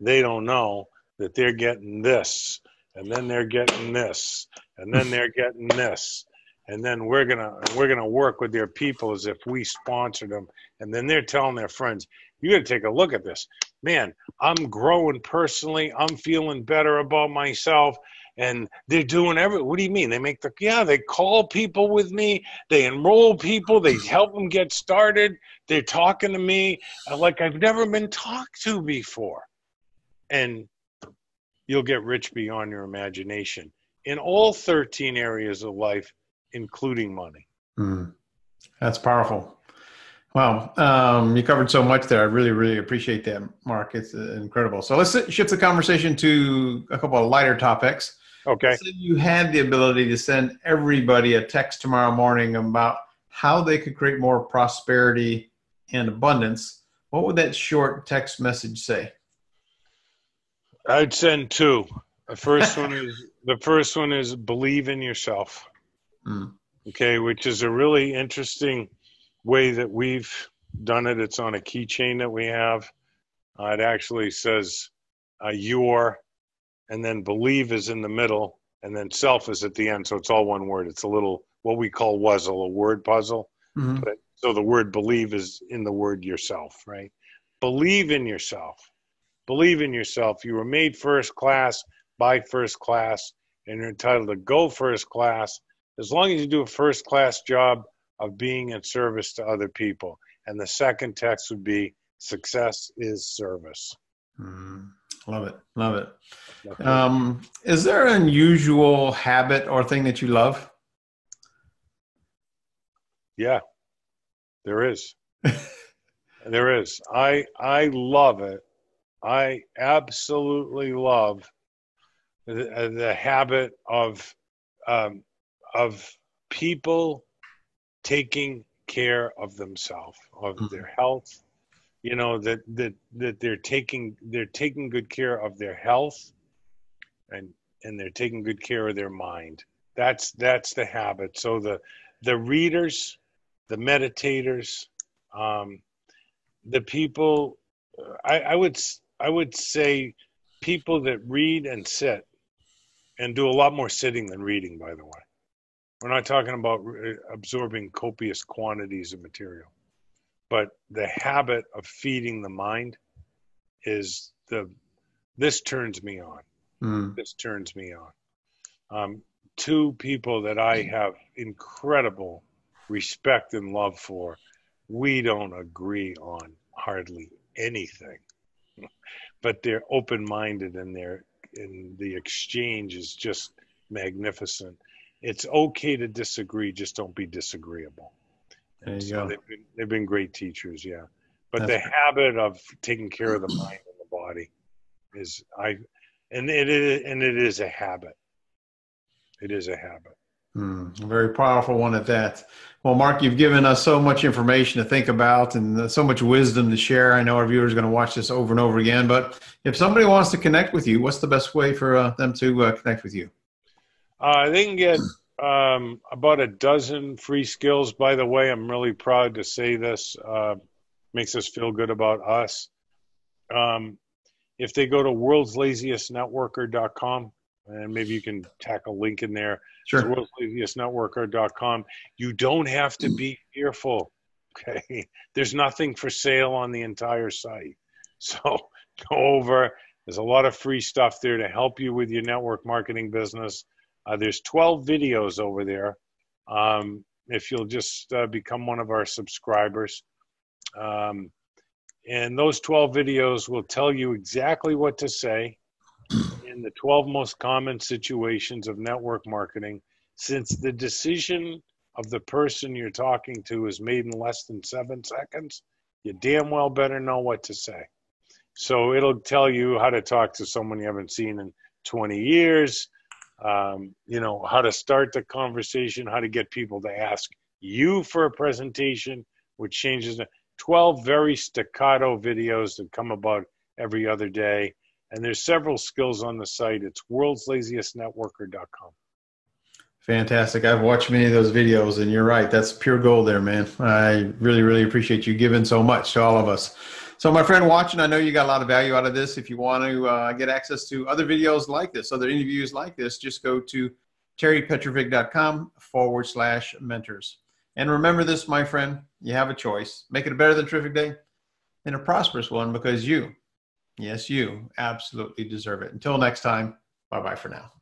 they don't know that they're getting this, and then they're getting this, and then they're getting this, and then we're gonna we're gonna work with their people as if we sponsored them, and then they're telling their friends, "You got to take a look at this, man. I'm growing personally. I'm feeling better about myself." and they're doing every what do you mean? They make the yeah they call people with me. They enroll people. They help them get started. They're talking to me like i've never been talked to before. And you'll get rich beyond your imagination in all 13 areas of life including money. Mm, that's powerful Wow, um, you covered so much there. I really, really appreciate that, Mark. It's uh, incredible. So let's shift the conversation to a couple of lighter topics. Okay. So you had the ability to send everybody a text tomorrow morning about how they could create more prosperity and abundance. What would that short text message say? I'd send two. The first one is the first one is believe in yourself. Mm. Okay, which is a really interesting way that we've done it. It's on a keychain that we have. Uh, it actually says uh, your and then believe is in the middle, and then self is at the end. So it's all one word. It's a little what we call wuzzle, a word puzzle. Mm-hmm. But, so the word believe is in the word yourself, right? Believe in yourself. Believe in yourself. You were made first class by first class, and you're entitled to go first class as long as you do a first class job of being in service to other people. And the second text would be success is service. Mm. Love it. Love it. Um, is there an unusual habit or thing that you love? Yeah, there is. there is. I I love it. I absolutely love the, the habit of um, of people taking care of themselves, of mm-hmm. their health. You know that that that they're taking they're taking good care of their health, and and they're taking good care of their mind. That's that's the habit. So the the readers, the meditators, um, the people. I, I would I would say people that read and sit and do a lot more sitting than reading. By the way, we're not talking about absorbing copious quantities of material, but the habit of feeding the mind is the. This turns me on. Mm. This turns me on. Um, two people that I have incredible respect and love for, we don't agree on hardly anything, but they're open minded and they're and the exchange is just magnificent. It's okay to disagree, just don't be disagreeable. And so they've been, they've been great teachers, yeah. But That's the great. habit of taking care of the mind and the body is I and it is and it is a habit. It is a habit. Mm, a very powerful one at that. Well, Mark, you've given us so much information to think about and so much wisdom to share. I know our viewers are going to watch this over and over again, but if somebody wants to connect with you, what's the best way for uh, them to uh, connect with you? Uh, they can get um, about a dozen free skills. By the way, I'm really proud to say this. Uh, makes us feel good about us. Um, if they go to worldslaziestnetworker.com, and maybe you can tack a link in there. Sure. worldslaziestnetworker.com. You don't have to be fearful. Okay. There's nothing for sale on the entire site. So go over. There's a lot of free stuff there to help you with your network marketing business. Uh, there's 12 videos over there. Um, if you'll just uh, become one of our subscribers. Um, and those 12 videos will tell you exactly what to say in the 12 most common situations of network marketing. Since the decision of the person you're talking to is made in less than seven seconds, you damn well better know what to say. So it'll tell you how to talk to someone you haven't seen in 20 years, um, you know, how to start the conversation, how to get people to ask you for a presentation, which changes. 12 very staccato videos that come about every other day. And there's several skills on the site. It's worldslaziestnetworker.com. Fantastic. I've watched many of those videos, and you're right. That's pure gold there, man. I really, really appreciate you giving so much to all of us. So, my friend watching, I know you got a lot of value out of this. If you want to uh, get access to other videos like this, other interviews like this, just go to terrypetrovick.com forward slash mentors. And remember this, my friend, you have a choice. Make it a better than terrific day and a prosperous one because you, yes, you absolutely deserve it. Until next time, bye bye for now.